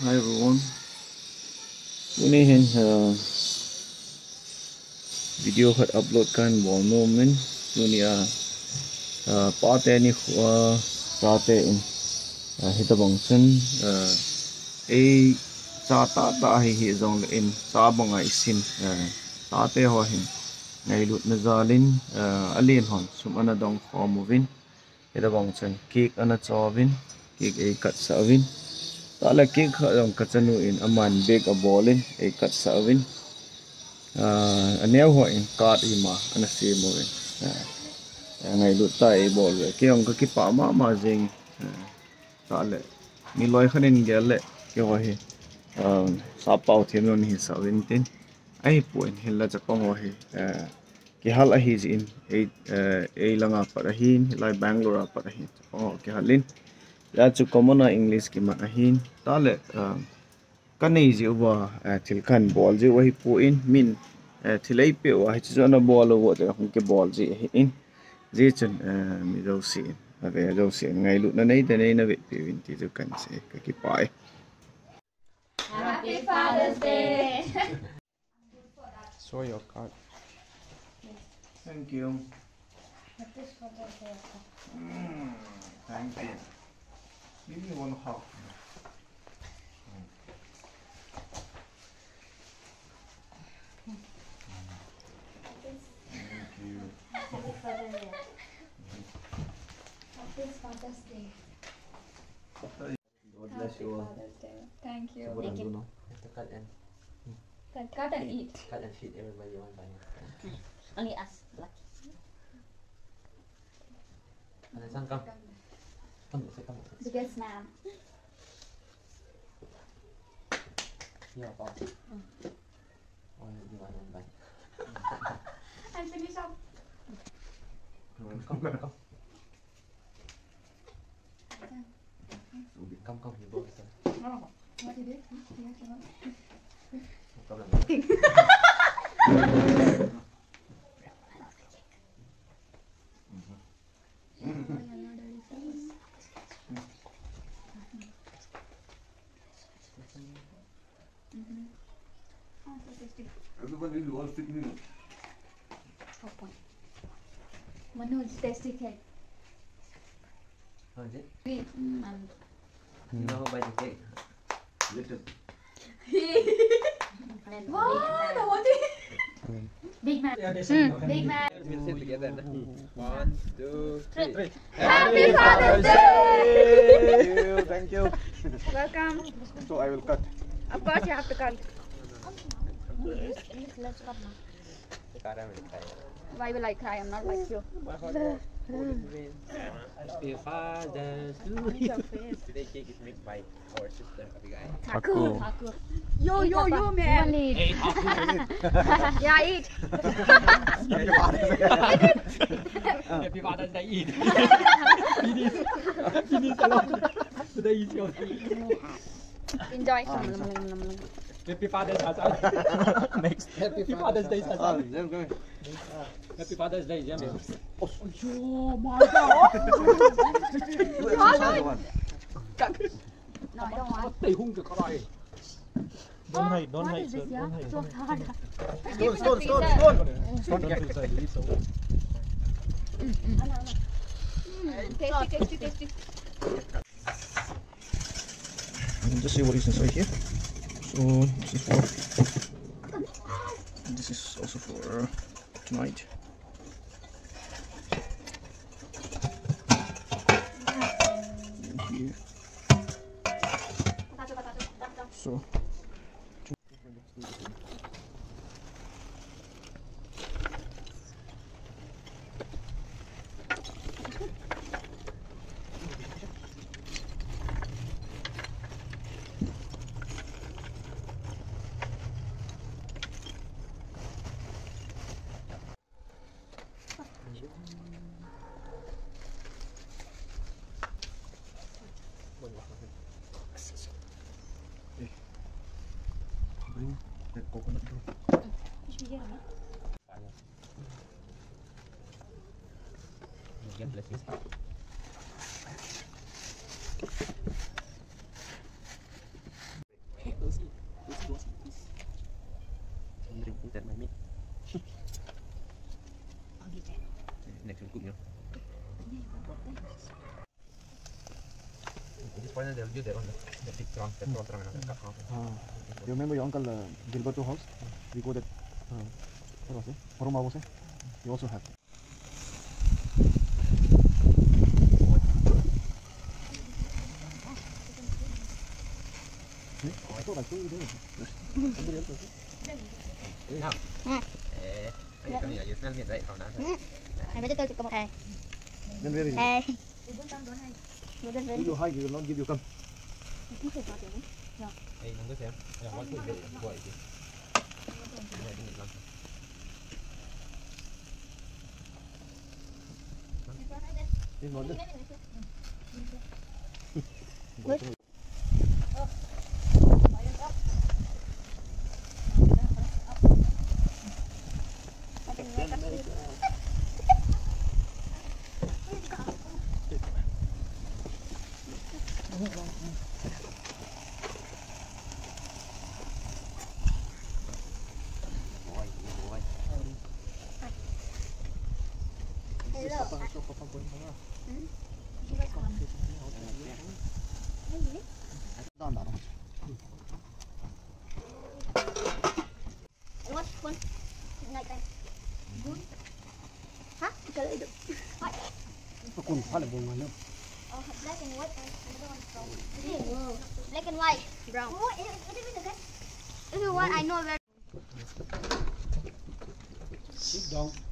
Hi everyone. Ini hin uh, video khat upload kan bo no min a uh, pate ni khwa pate in uh, hita bangsen uh, e cha ta ta hi hi zong le in cha bang ai sin uh, ta te ho hin ngai lut na zalin uh, alien hon sum ana dong kho movin hita bangsen chen ana chawin kik e kat sa ta là cái khởi dòng cắt chân in aman big a ball in a cắt sợ in à, à, anh em hỏi cắt gì mà anh xem rồi à, ngày lụt tay ball rồi cái ông có cái pá mà mà riêng ta là mi loài khăn in ghé lệ cái gọi sắp bảo thêm luôn hi sợ in tin ai buồn hi là chắc con gọi cái hal hi in ai ai lăng apa hin lai Bangalore apa hin oh cái halin ya chu common english ki ma hin. Ta le kanei ji wa thil khan ball ji wa hi pu in. Min thilai pe wa hi chu na ball wo de hum ke ball ji in. Ji chun mi ro si ave ro si ngai lu na nei de nei na ve pe win ti chu kan se ka ki pai Happy Father's Day! show your card. Thank you. Mm, thank you give me one half. Thank you. Happy Father's Day. Happy Father's Day. God bless you all. Father's Day. Thank you. What I'm doing now. have to cut and Cut, cut and eat. cut and feed everybody one by one. Only us lucky. And then some come. Come, say come. Because ma'am. Here, boss. Oh, you want one by. I'm finished up. Come, come, come. Come, come, you both. sir. Oh, what you did? Yes, you want- No problem. Oh, so tasty. Everybody will all speak English. Oh, point. Manu, it's tasty cake. How is it? Sweet and You know who buy the cake? Little. Wow, the what is Big man. Big man. We'll sit together. Hmm. One, two, three. Happy Father's Day! Thank you, thank you. Welcome. So I will cut. Of course, you have to cut. Let's cut now. Why will I cry? I'm not like you. Happy Father's Day. Today cake is made by our sister Abigail. Taku. Taku. Yo, yo, yo, man. Only Yeah, eat. Happy Father's Day Eid. Finish. Finish alone. Today is your day. Enjoy. Ah, Happy Father's Day. Next. Happy Father's Day, Ah, Sasa. then go. Happy Father's Day, Jam. Oh no, I don't want. Tay hung cho có rồi. Oh, don't hide, don't What hide, is sir. this, yeah? Don't hide. So hard. Stone, Stone, stone, stone. Don't get inside, it's so. Tasty, tasty, tasty. Mm, mm. And just see what is inside here. So this is for this is also for uh, tonight. And here. So coconut bro. Ayan. Bigyan blessings. compagna del Jude on the big trunk, the tall trunk, the cut Do you remember your uncle uh, Gilberto house? We go that, uh, what was it? Poroma was it? He also have. Hmm? I thought I saw you there. Somebody else was it? No. Eh, I can hear you smell me right from that. I better tell you come on. Hey. Hey. Ví dụ hai người nó give điều cầm. Đây nó có xem. Là bắt được vậy chứ. Đi ngồi đi. Oh, black and white and brown. Black and white. Brown. Oh, it, it you want, I know where. Sit down.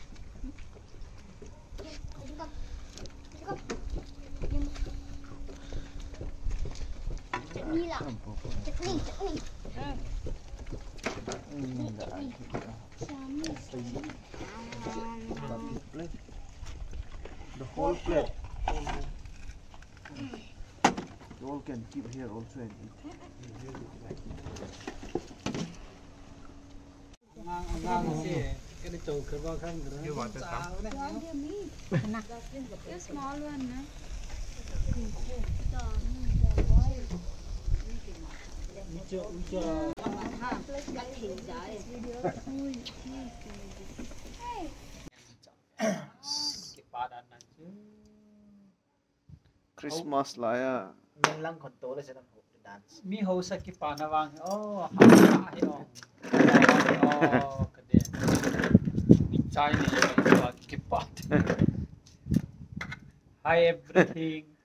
The whole plate. You all can keep here also and eat. You want to small one? Christmas oh. lah ya. Nang lang konto lah sedang dance. Mi ho sa ki panawang. Oh, ha ha oh. Oh, kede. Mi Chinese ki pat. Hi everything.